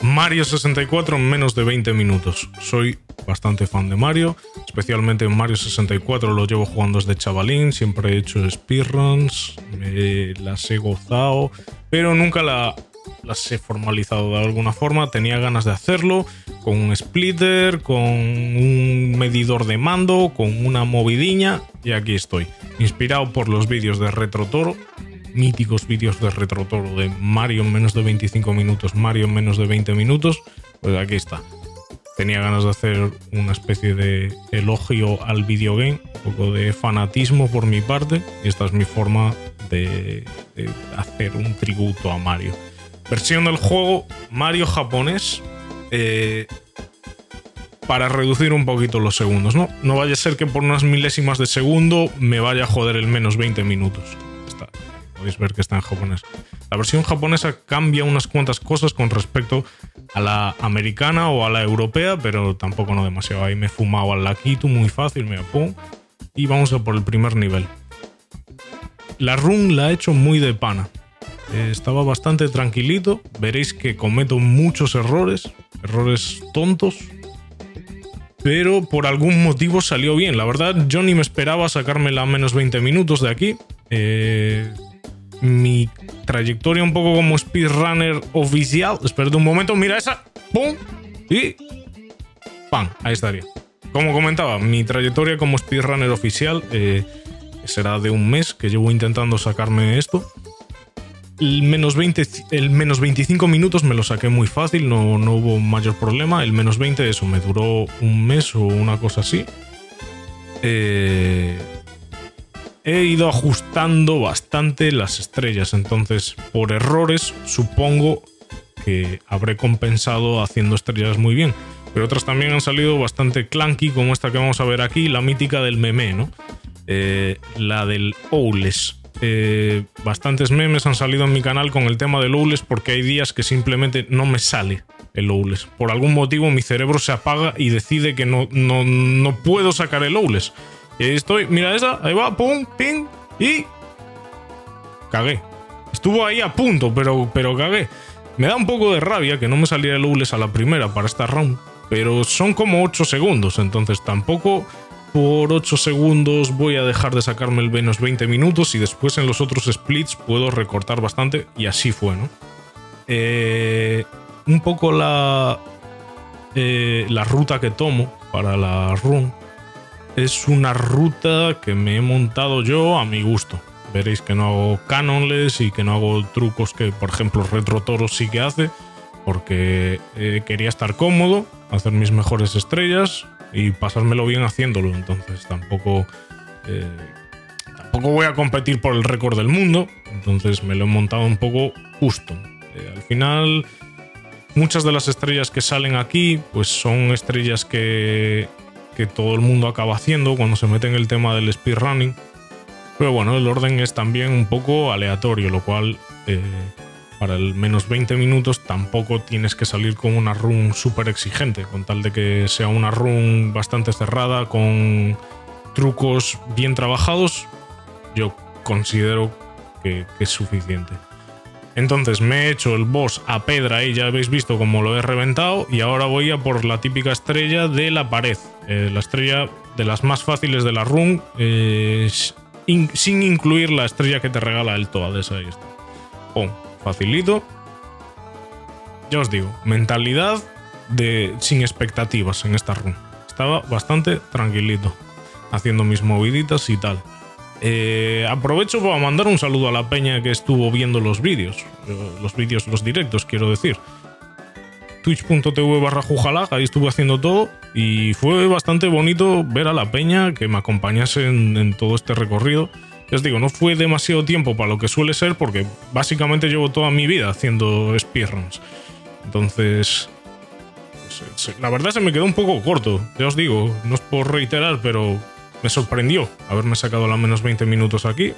Mario 64 en menos de 20 minutos. Soy bastante fan de Mario, especialmente en Mario 64 lo llevo jugando desde chavalín, siempre he hecho speedruns, me las he gozado, pero nunca la, las he formalizado de alguna forma, tenía ganas de hacerlo con un splitter, con un medidor de mando, con una movidiña y aquí estoy, inspirado por los vídeos de Retro Toro, míticos vídeos de Retro Toro de Mario en menos de 25 minutos, Mario en menos de 20 minutos, pues aquí está. Tenía ganas de hacer una especie de elogio al videogame, un poco de fanatismo por mi parte, y esta es mi forma de, de hacer un tributo a Mario. Versión del juego Mario japonés. Eh, para reducir un poquito los segundos, ¿no? No vaya a ser que por unas milésimas de segundo me vaya a joder el menos 20 minutos. Podéis ver que está en japonés. La versión japonesa cambia unas cuantas cosas con respecto a la americana o a la europea, pero tampoco no demasiado. Ahí me he fumado al laquito muy fácil, me pum. Y vamos a por el primer nivel. La run la he hecho muy de pana. Eh, estaba bastante tranquilito. Veréis que cometo muchos errores, errores tontos. Pero por algún motivo salió bien. La verdad, yo ni me esperaba sacarme la menos 20 minutos de aquí. Eh, mi trayectoria un poco como speedrunner oficial. Espérate un momento, mira esa. ¡Pum! Y. ¡Pam! Ahí estaría. Como comentaba, mi trayectoria como speedrunner oficial eh, será de un mes que llevo intentando sacarme esto el menos, 20, el menos 25 minutos me lo saqué muy fácil, no, no hubo mayor problema. El menos 20, eso, me duró un mes o una cosa así. Eh, he ido ajustando bastante las estrellas, entonces por errores supongo que habré compensado haciendo estrellas muy bien. Pero otras también han salido bastante clunky, como esta que vamos a ver aquí, la mítica del meme, ¿no? Eh, la del Owles eh, bastantes memes han salido en mi canal con el tema del Owles porque hay días que simplemente no me sale el Owles. Por algún motivo mi cerebro se apaga y decide que no, no, no puedo sacar el Owles. Y ahí estoy, mira esa, ahí va, pum, ping, y... Cagué. Estuvo ahí a punto, pero, pero cagué. Me da un poco de rabia que no me saliera el Owles a la primera para esta round, pero son como 8 segundos, entonces tampoco por 8 segundos voy a dejar de sacarme el menos 20 minutos y después en los otros splits puedo recortar bastante y así fue, ¿no? Eh, un poco la, eh, la ruta que tomo para la run es una ruta que me he montado yo a mi gusto. Veréis que no hago canonless y que no hago trucos que, por ejemplo, Retro Toro sí que hace, porque eh, quería estar cómodo, hacer mis mejores estrellas, y pasármelo bien haciéndolo. Entonces tampoco, eh, tampoco voy a competir por el récord del mundo. Entonces me lo he montado un poco justo. Eh, al final, muchas de las estrellas que salen aquí, pues son estrellas que, que todo el mundo acaba haciendo cuando se mete en el tema del speedrunning. Pero bueno, el orden es también un poco aleatorio, lo cual eh, para el menos 20 minutos tampoco tienes que salir con una run súper exigente, con tal de que sea una run bastante cerrada, con trucos bien trabajados, yo considero que, es suficiente. Entonces me he hecho el boss a pedra y ya habéis visto cómo lo he reventado y ahora voy a por la típica estrella de la pared, eh, la estrella de las más fáciles de la run, eh, sin incluir la estrella que te regala el Toad, esa ahí está facilito. Ya os digo, mentalidad de sin expectativas en esta run. Estaba bastante tranquilito, haciendo mis moviditas y tal. Eh, aprovecho para mandar un saludo a la peña que estuvo viendo los vídeos, los vídeos, los directos, quiero decir. Twitch.tv barra Jujalag, ahí estuve haciendo todo y fue bastante bonito ver a la peña que me acompañase en todo este recorrido os digo, no fue demasiado tiempo para lo que suele ser porque básicamente llevo toda mi vida haciendo speedruns. Entonces, la verdad se me quedó un poco corto, ya os digo, no es por reiterar, pero me sorprendió haberme sacado al menos 20 minutos aquí.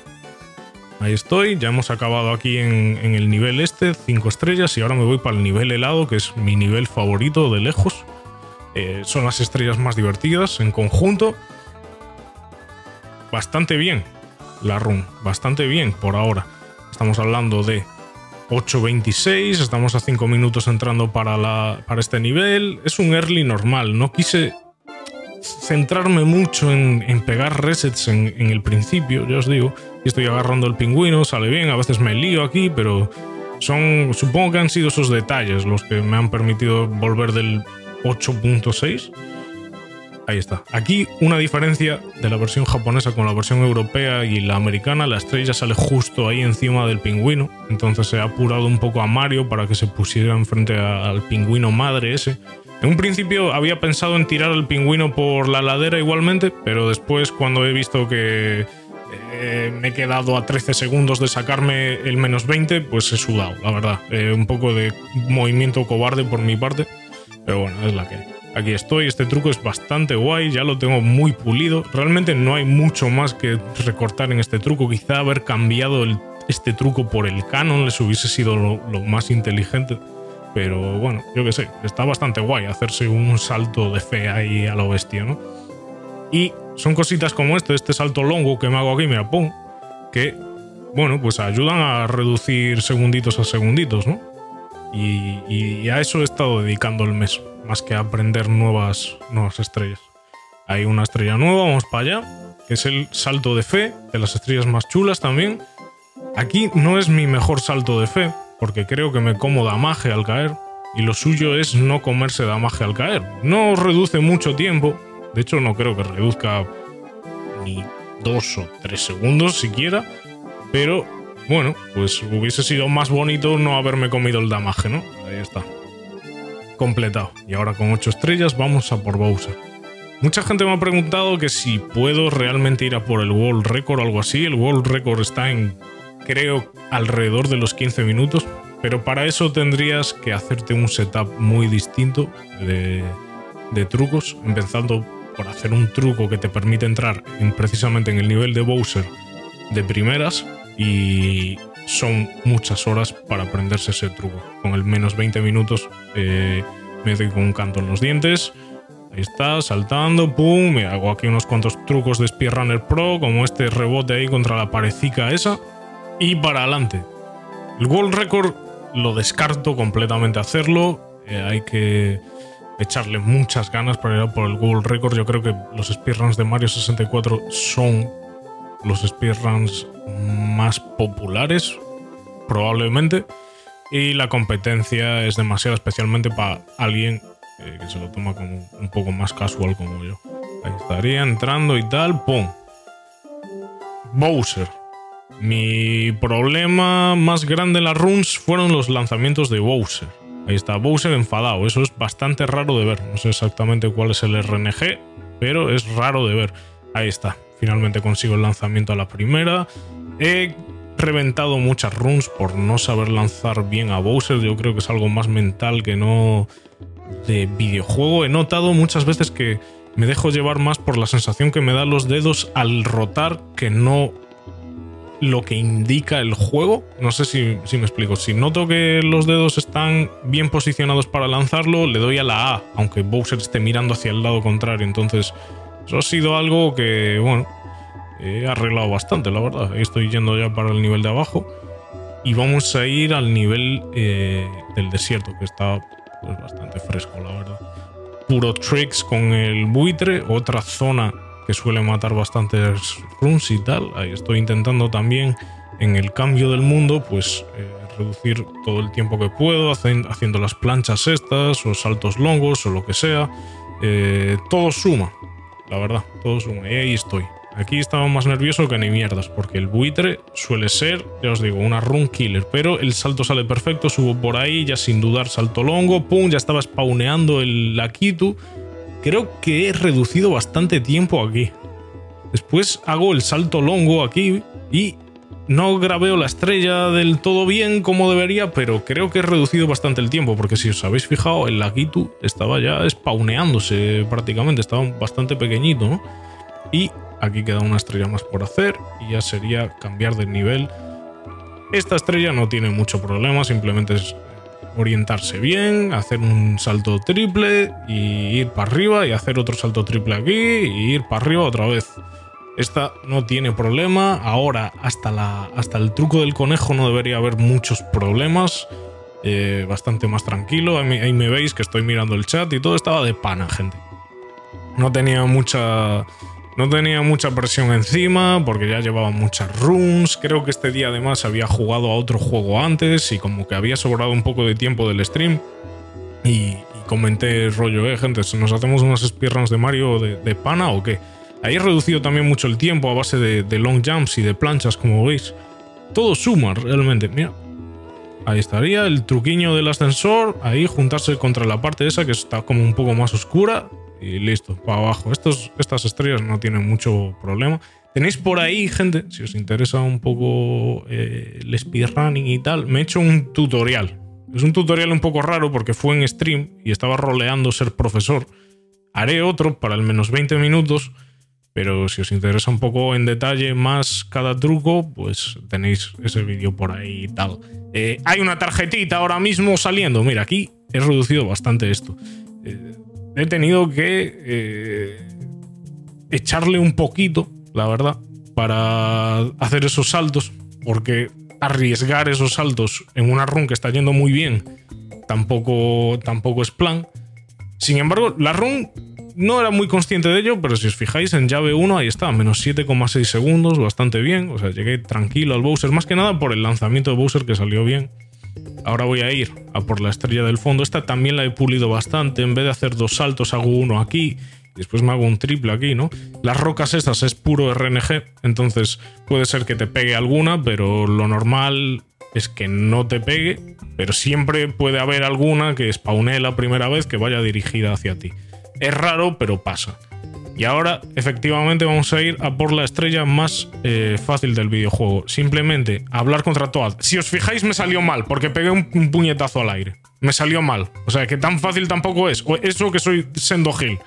Ahí estoy, ya hemos acabado aquí en, el nivel este, 5 estrellas, y ahora me voy para el nivel helado, que es mi nivel favorito de lejos. Eh, son las estrellas más divertidas en conjunto. Bastante bien, la run bastante bien por ahora. Estamos hablando de 8.26, estamos a 5 minutos entrando para, la, para este nivel. Es un early normal, no quise centrarme mucho en, pegar resets en, en, el principio, ya os digo. Y estoy agarrando el pingüino, sale bien, a veces me lío aquí, pero son, supongo que han sido esos detalles los que me han permitido volver del 8.6 Ahí está. Aquí una diferencia de la versión japonesa con la versión europea y la americana. La estrella sale justo ahí encima del pingüino. Entonces se ha apurado un poco a Mario para que se pusiera enfrente al pingüino madre ese. En un principio había pensado en tirar al pingüino por la ladera igualmente, pero después cuando he visto que eh, me he quedado a 13 segundos de sacarme el menos 20, pues he sudado, la verdad. Eh, un poco de movimiento cobarde por mi parte, pero bueno, es la que. Aquí estoy, este truco es bastante guay, ya lo tengo muy pulido. Realmente no hay mucho más que recortar en este truco. Quizá haber cambiado este truco por el canon les hubiese sido lo, más inteligente. Pero bueno, yo qué sé, está bastante guay hacerse un salto de fe ahí a lo bestia, ¿no? Y son cositas como este, este salto longo que me hago aquí, mira, pum, que, bueno, pues ayudan a reducir segunditos a segunditos, ¿no? Y, a eso he estado dedicando el mes más que aprender nuevas, nuevas estrellas. Hay una estrella nueva, vamos para allá, que es el salto de fe, de las estrellas más chulas también. Aquí no es mi mejor salto de fe, porque creo que me como damaje al caer, y lo suyo es no comerse damaje al caer. No reduce mucho tiempo, de hecho no creo que reduzca ni dos o tres segundos siquiera, pero bueno, pues hubiese sido más bonito no haberme comido el damaje, ¿no? Ahí está completado. Y ahora con 8 estrellas vamos a por Bowser. Mucha gente me ha preguntado que si puedo realmente ir a por el World Record o algo así. El World Record está en, creo, alrededor de los 15 minutos. Pero para eso tendrías que hacerte un setup muy distinto de, de trucos. Empezando por hacer un truco que te permite entrar en, precisamente en el nivel de Bowser de primeras. Y son muchas horas para aprenderse ese truco. Con el menos 20 minutos eh, me doy con un canto en los dientes. Ahí está, saltando, pum, me hago aquí unos cuantos trucos de Speedrunner Pro, como este rebote ahí contra la parecica esa. Y para adelante. El World Record lo descarto completamente hacerlo. Eh, hay que echarle muchas ganas para por el World Record. Yo creo que los speedruns de Mario 64 son los speedruns más populares, probablemente, y la competencia es demasiado especialmente para alguien eh, que se lo toma como un poco más casual como yo. Ahí estaría entrando y tal, ¡pum! Bowser. Mi problema más grande en las runs fueron los lanzamientos de Bowser. Ahí está, Bowser enfadado. Eso es bastante raro de ver. No sé exactamente cuál es el RNG, pero es raro de ver. Ahí está. Finalmente consigo el lanzamiento a la primera. He reventado muchas runs por no saber lanzar bien a Bowser. Yo creo que es algo más mental que no de videojuego. He notado muchas veces que me dejo llevar más por la sensación que me dan los dedos al rotar que no lo que indica el juego. No sé si, me explico. Si noto que los dedos están bien posicionados para lanzarlo, le doy a la A, aunque Bowser esté mirando hacia el lado contrario. Entonces eso ha sido algo que, bueno, he arreglado bastante, la verdad. Estoy yendo ya para el nivel de abajo. Y vamos a ir al nivel eh, del desierto, que está pues, bastante fresco, la verdad. Puro tricks con el buitre, otra zona que suele matar bastantes runs y tal. Ahí estoy intentando también en el cambio del mundo, pues eh, reducir todo el tiempo que puedo, haciendo las planchas estas, o saltos longos, o lo que sea. Eh, todo suma, la verdad, todo suma. Y ahí estoy. Aquí estaba más nervioso que ni mierdas, porque el buitre suele ser, ya os digo, una run killer, pero el salto sale perfecto, subo por ahí, ya sin dudar salto longo, pum, ya estaba spawneando el Lakitu. Creo que he reducido bastante tiempo aquí. Después hago el salto longo aquí y no grabeo la estrella del todo bien como debería, pero creo que he reducido bastante el tiempo, porque si os habéis fijado, el Lakitu estaba ya spawneándose prácticamente, estaba bastante pequeñito, ¿no? Y aquí queda una estrella más por hacer y ya sería cambiar de nivel. Esta estrella no tiene mucho problema, simplemente es orientarse bien, hacer un salto triple y ir para arriba y hacer otro salto triple aquí y ir para arriba otra vez. Esta no tiene problema. Ahora, hasta, la, hasta el truco del conejo no debería haber muchos problemas. Eh, bastante más tranquilo. Ahí me veis que estoy mirando el chat y todo estaba de pana, gente. No tenía mucha. No tenía mucha presión encima porque ya llevaba muchas runes. Creo que este día además había jugado a otro juego antes y como que había sobrado un poco de tiempo del stream. Y, comenté rollo, eh, gente, ¿nos hacemos unas speedruns de Mario de, pana o qué? Ahí he reducido también mucho el tiempo a base de, de long jumps y de planchas, como veis. Todo suma realmente. Mira, Ahí estaría el truquiño del ascensor, ahí juntarse contra la parte esa que está como un poco más oscura y listo, para abajo. Estos, estas estrellas no tienen mucho problema. Tenéis por ahí, gente, si os interesa un poco eh, el speedrunning y tal, me he hecho un tutorial. Es un tutorial un poco raro porque fue en stream y estaba roleando ser profesor. Haré otro para al menos 20 minutos pero si os interesa un poco en detalle más cada truco, pues tenéis ese vídeo por ahí y tal. Eh, hay una tarjetita ahora mismo saliendo. Mira, aquí he reducido bastante esto. Eh, he tenido que eh, echarle un poquito, la verdad, para hacer esos saltos, porque arriesgar esos saltos en una run que está yendo muy bien tampoco, tampoco es plan. Sin embargo, la run no era muy consciente de ello, pero si os fijáis en llave 1, ahí está, menos 7,6 segundos, bastante bien. O sea, llegué tranquilo al Bowser, más que nada por el lanzamiento de Bowser que salió bien. Ahora voy a ir a por la estrella del fondo. Esta también la he pulido bastante. En vez de hacer dos saltos, hago uno aquí. Y después me hago un triple aquí, ¿no? Las rocas estas es puro RNG. Entonces puede ser que te pegue alguna, pero lo normal es que no te pegue. Pero siempre puede haber alguna que spawnee la primera vez que vaya dirigida hacia ti. Es raro, pero pasa. Y ahora, efectivamente, vamos a ir a por la estrella más eh, fácil del videojuego. Simplemente hablar contra Toad. Si os fijáis, me salió mal, porque pegué un, puñetazo al aire. Me salió mal. O sea, que tan fácil tampoco es. Eso que soy Sendo Hill.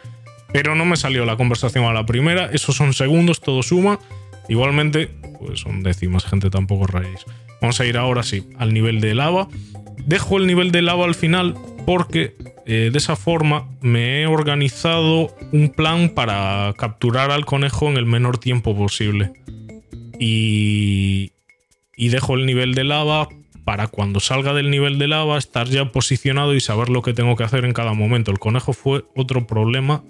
Pero no me salió la conversación a la primera. Esos son segundos, todo suma. Igualmente, pues son décimas, gente, tampoco rayéis. Vamos a ir ahora sí al nivel de lava. Dejo el nivel de lava al final porque eh, de esa forma me he organizado un plan para capturar al conejo en el menor tiempo posible. Y, y dejo el nivel de lava para cuando salga del nivel de lava estar ya posicionado y saber lo que tengo que hacer en cada momento. El conejo fue otro problema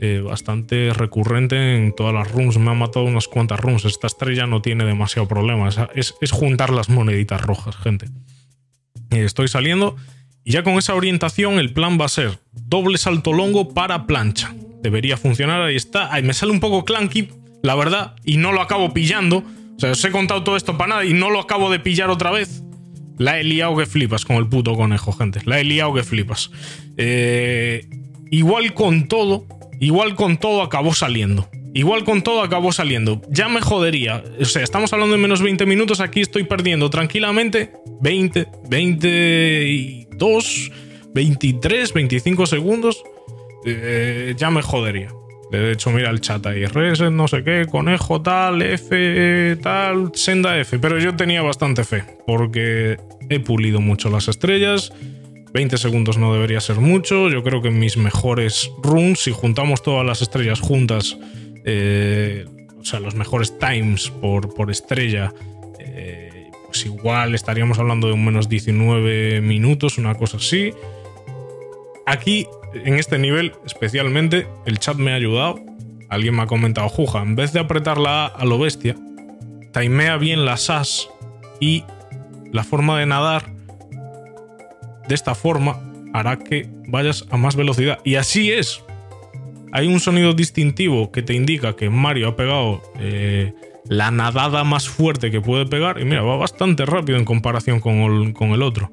eh, bastante recurrente en todas las runs. Me ha matado unas cuantas runs. Esta estrella no tiene demasiado problema. Es, es juntar las moneditas rojas, gente. Eh, estoy saliendo y ya con esa orientación el plan va a ser doble salto longo para plancha. Debería funcionar, ahí está. Me sale un poco clunky, la verdad, y no lo acabo pillando. O sea, os he contado todo esto para nada y no lo acabo de pillar otra vez. La he liado que flipas con el puto conejo, gente. La he liado que flipas. Eh, igual con todo, igual con todo acabó saliendo. Igual con todo acabó saliendo. Ya me jodería. O sea, estamos hablando de menos 20 minutos. Aquí estoy perdiendo tranquilamente 20, 22, 23, 25 segundos. Eh, ya me jodería. De hecho, mira el chat ahí. Res, no sé qué, conejo tal, F, tal, senda F. Pero yo tenía bastante fe. Porque he pulido mucho las estrellas. 20 segundos no debería ser mucho. Yo creo que en mis mejores runs, si juntamos todas las estrellas juntas eh, o sea, los mejores times por, estrella, pues igual estaríamos hablando de un menos 19 minutos, una cosa así. Aquí, en este nivel especialmente, el chat me ha ayudado. Alguien me ha comentado, Juja, en vez de apretar la A a lo bestia, timea bien las As y la forma de nadar de esta forma hará que vayas a más velocidad. Y así es, hay un sonido distintivo que te indica que Mario ha pegado eh, la nadada más fuerte que puede pegar. Y mira, va bastante rápido en comparación con el, con el otro.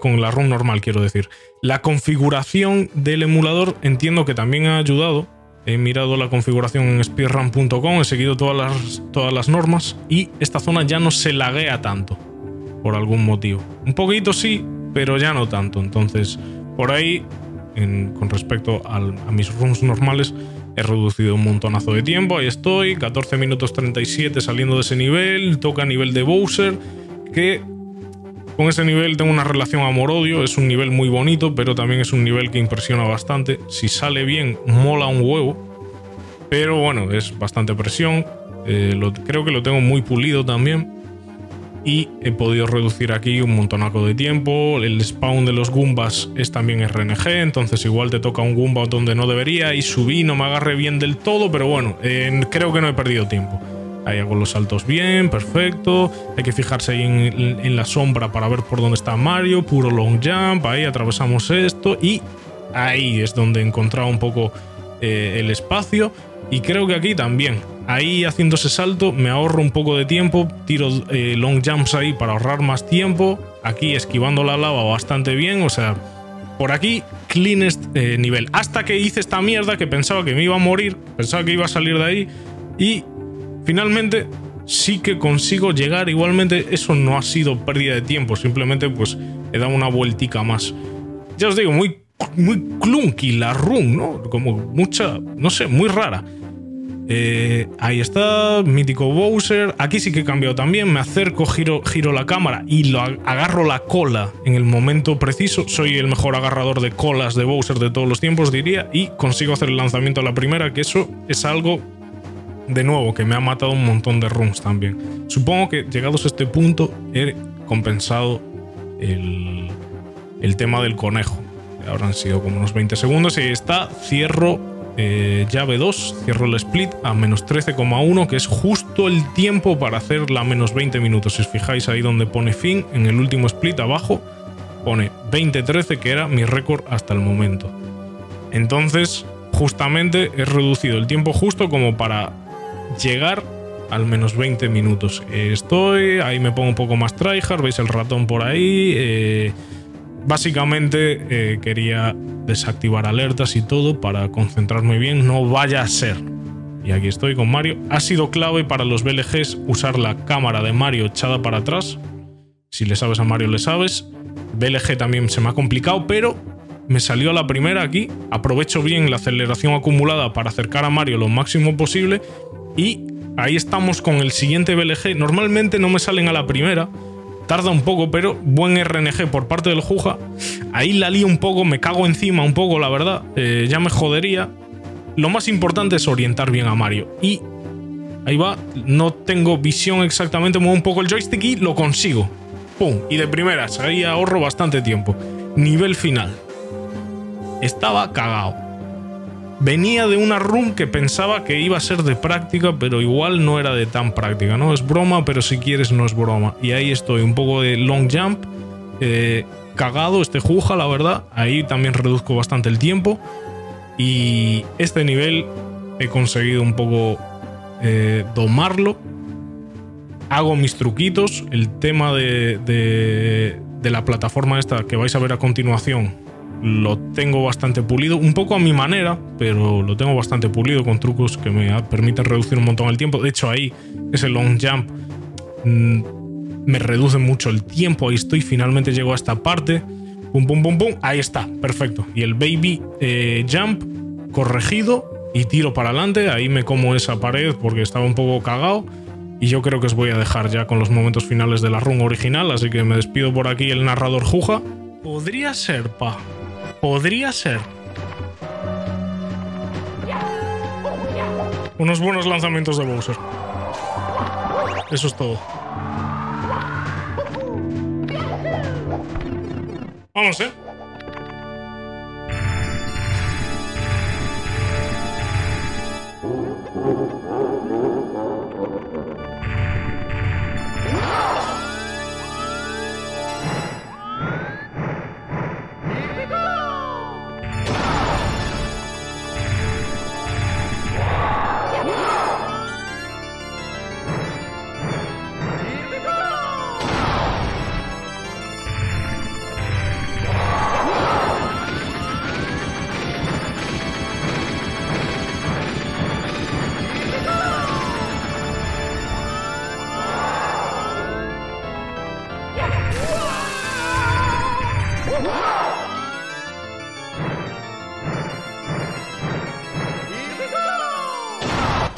Con la ROM normal, quiero decir. La configuración del emulador entiendo que también ha ayudado. He mirado la configuración en speedrun.com, he seguido todas las, todas las normas y esta zona ya no se laguea tanto. Por algún motivo. Un poquito sí, pero ya no tanto. Entonces, por ahí con respecto a mis runs normales, he reducido un montonazo de tiempo. Ahí estoy, 14 minutos 37 saliendo de ese nivel. Toca nivel de Bowser, que con ese nivel tengo una relación amor-odio. Es un nivel muy bonito, pero también es un nivel que impresiona bastante. Si sale bien, mola un huevo. Pero bueno, es bastante presión. Eh, creo que lo tengo muy pulido también. Y he podido reducir aquí un montonaco de tiempo. El spawn de los Goombas es también RNG, entonces igual te toca un Goomba donde no debería. Y subí, no me agarré bien del todo, pero bueno, creo que no he perdido tiempo. Ahí hago los saltos bien, perfecto. Hay que fijarse ahí en, la sombra para ver por dónde está Mario. Puro long jump. Ahí atravesamos esto. Y ahí es donde he encontrado un poco eh, el espacio. Y creo que aquí también. Ahí haciendo ese salto me ahorro un poco de tiempo. Tiro eh, long jumps ahí para ahorrar más tiempo. Aquí esquivando la lava bastante bien. O sea, por aquí cleanest eh, nivel. Hasta que hice esta mierda que pensaba que me iba a morir. Pensaba que iba a salir de ahí. Y finalmente sí que consigo llegar. Igualmente eso no ha sido pérdida de tiempo, simplemente pues he dado una vueltica más. Ya os digo, muy, muy clunky la run, ¿no? Como mucha, no sé, muy rara. Eh, ahí está, mítico Bowser. Aquí sí que he cambiado también. Me acerco, giro, la cámara y lo agarro la cola en el momento preciso. Soy el mejor agarrador de colas de Bowser de todos los tiempos, diría. Y consigo hacer el lanzamiento a la primera, que eso es algo de nuevo, que me ha matado un montón de runs también. Supongo que llegados a este punto he compensado el, el tema del conejo. Habrán sido como unos 20 segundos y ahí está, cierro eh, llave 2, cierro el split a menos 13,1, que es justo el tiempo para hacer la menos 20 minutos. Si os fijáis ahí donde pone fin, en el último split abajo pone 20-13, que era mi récord hasta el momento. Entonces, justamente he reducido el tiempo justo como para llegar al menos 20 minutos. estoy, ahí me pongo un poco más tryhard, veis el ratón por ahí. Eh, básicamente eh, quería desactivar alertas y todo para concentrarme bien, no vaya a ser. Y aquí estoy con Mario. Ha sido clave para los BLGs usar la cámara de Mario echada para atrás. Si le sabes a Mario, le sabes. BLG también se me ha complicado, pero me salió a la primera aquí. Aprovecho bien la aceleración acumulada para acercar a Mario lo máximo posible y ahí estamos con el siguiente BLG. Normalmente no me salen a la primera. Tarda un poco, pero buen RNG por parte del Juja. Ahí la lío un poco, me cago encima un poco, la verdad. Eh, ya me jodería. Lo más importante es orientar bien a Mario. Y ahí va, no tengo visión exactamente, muevo un poco el joystick y lo consigo. ¡Pum! Y de primeras, ahí ahorro bastante tiempo. Nivel final. Estaba cagado. Venía de una run que pensaba que iba a ser de práctica, pero igual no era de tan práctica, ¿no? Es broma, pero si quieres no es broma. Y ahí estoy, un poco de long jump, eh, cagado este juja, la verdad. Ahí también reduzco bastante el tiempo. Y este nivel he conseguido un poco eh, domarlo. Hago mis truquitos. El tema de, de la plataforma esta que vais a ver a continuación lo tengo bastante pulido, un poco a mi manera, pero lo tengo bastante pulido con trucos que me permiten reducir un montón el tiempo. De hecho, ahí ese long jump mm, me reduce mucho el tiempo. Ahí estoy, finalmente llego a esta parte. Pum, pum, pum, pum. Ahí está, perfecto. Y el baby eh, jump corregido y tiro para adelante. Ahí me como esa pared porque estaba un poco cagado. Y yo creo que os voy a dejar ya con los momentos finales de la run original, así que me despido por aquí el narrador Juja. Podría ser, pa. Podría ser. Unos buenos lanzamientos de Bowser. Eso es todo. Vamos, ¿eh?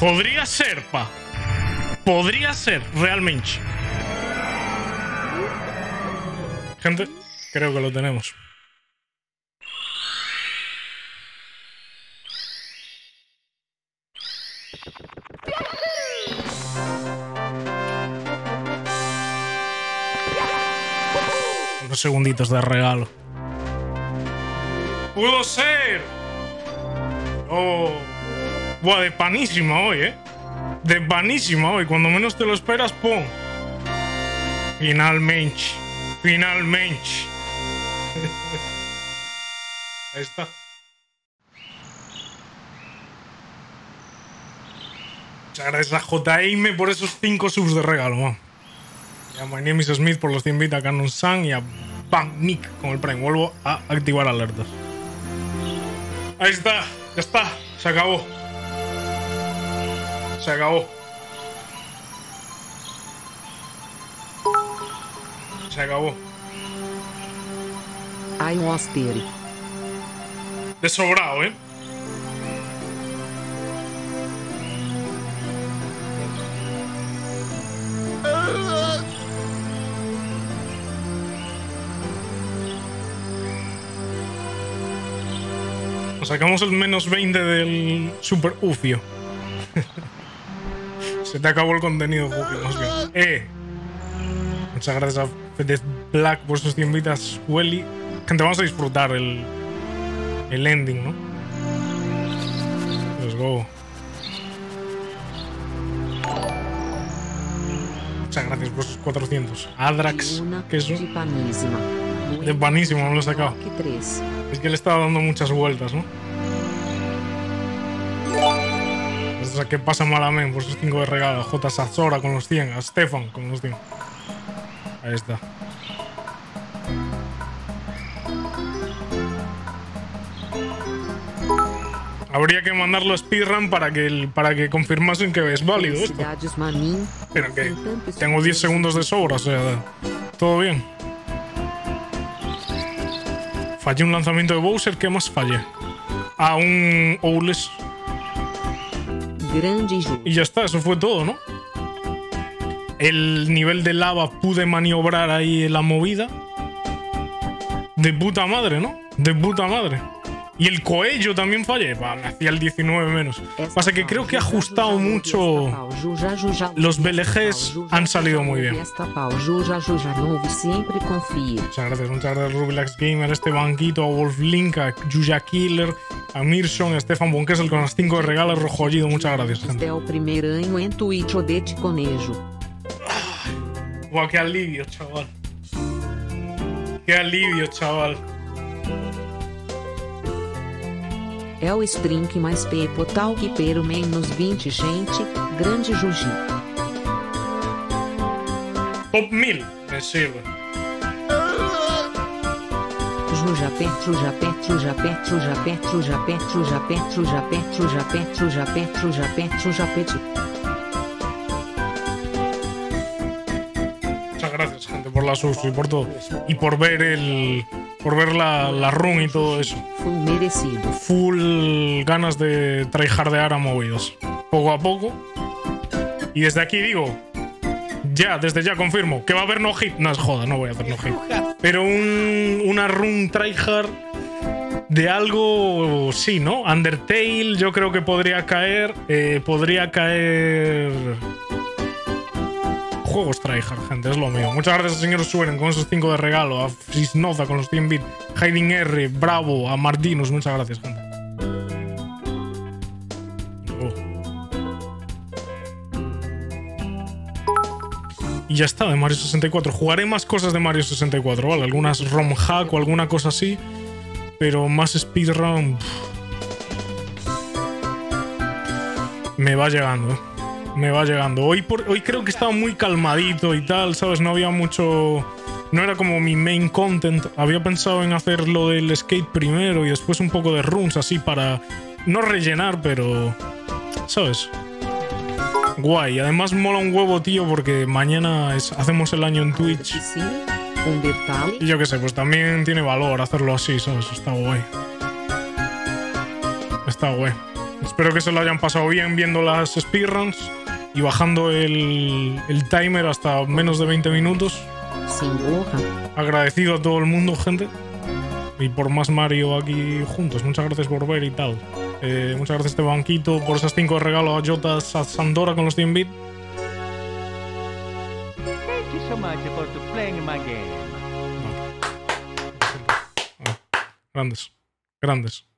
Podría ser, pa. Podría ser, realmente. Gente, creo que lo tenemos. Unos segunditos de regalo. ¡Pudo ser! ¡Oh! Buah, de panísima hoy, ¿eh? De panísima hoy. Cuando menos te lo esperas, ¡pum! Finalmente. Finalmente. Ahí está. Muchas gracias a JM por esos 5 subs de regalo, man. Y a My Name is Smith por los 100 bits, a Canon Sun y a Bang Nick con el Prime. Vuelvo a activar alertas. Ahí está, ya está, se acabó. Se acabó. Se acabó. Ai, um Austeri. De sobrado, ¿eh? Nos sacamos el menos 20 del Super Ufio. Se te acabó el contenido, más bien. Eh. Muchas gracias a Fedez Black por sus 100 vidas, Welly. Gente, vamos a disfrutar el, el ending, ¿no? Let's go. Muchas gracias por sus 400. Adrax, que eso. de panísima. De panísimo, me lo he sacado. Que 3. Es que le estaba dando muchas vueltas, ¿no? Sea, que pasa malamente por sus 5 de regalo. A J. Sazora con los 100. A Stefan con los 100. Ahí está. Habría que mandarlo a Speedrun para que, el- para que confirmasen que es válido esto. Pero que tengo 10 segundos de sobra, o sea, todo bien. Fallé un lanzamiento de Bowser, ¿qué más fallé? A un Owles Y ya está, eso fue todo, ¿no? El nivel de lava pude maniobrar ahí la movida. De puta madre, ¿no? De puta madre. Y el coello también fallé. Me hacía el 19 menos. Pasa que creo que he ajustado mucho. Los BLGs han salido muy bien. Muchas gracias, muchas gracias Rubilax Gamer, a este banquito, a Wolf Link, a Yuya Killer, a Mirson, a Stefan Bonkessel con las 5 de regalos rojollido. Muchas gracias, Este gente. Buah, qué alivio, chaval. Qué alivio, chaval. É o stream que mais pepo tal que pero menos 20 gente. Grande Juji. Top 1000 me sirve. Juja pet, Juja pet, Juja pet, Juja pet, Juja pet, Juja pet, Juja pet, Juja pet, Juja pet, Juja pet, Juja pet. Muchas gracias, gente, por la subs y por todo. Y por ver el. Por ver la, la run y todo eso. Full merecido. full ganas de tryhardear a movidos. Poco a poco. Y desde aquí digo, ya, desde ya confirmo, que va a haber no hit. No es joda, no voy a hacer no hit. Pero un, una run tryhard de algo, sí, ¿no? Undertale yo creo que podría caer. eh, podría caer... Juegos tryhard, gente, es lo mío. Muchas gracias, señor Sueren, con esos 5 de regalo. A Frisnoza con los 100 bits. Hiding R, Bravo, a Martinus. Muchas gracias, gente. Oh. Y ya está, de Mario 64. Jugaré más cosas de Mario 64, ¿vale? Algunas ROM hack o alguna cosa así. Pero más speedrun. Me va llegando, ¿eh? Me va llegando. Hoy, por, hoy creo que estaba muy calmadito y tal, ¿sabes? No había mucho. No era como mi main content. Había pensado en hacer lo del skate primero y después un poco de runs así para. No rellenar, pero. ¿Sabes? Guay. Además mola un huevo, tío, porque mañana es- hacemos el año en Twitch. Y yo qué sé, pues también tiene valor hacerlo así, ¿sabes? Está guay. Está guay. Espero que se lo hayan pasado bien viendo las speedruns y bajando el, el timer hasta menos de 20 minutos. Sim, borra. Agradecido a todo el mundo, gente. Y por más Mario aquí juntos. Muchas gracias por ver y tal. Eh, muchas gracias este banquito por esas 5 de regalo a Jota a Sandora con los 100 bits. Thank you so much for to playing my game. grandes, grandes.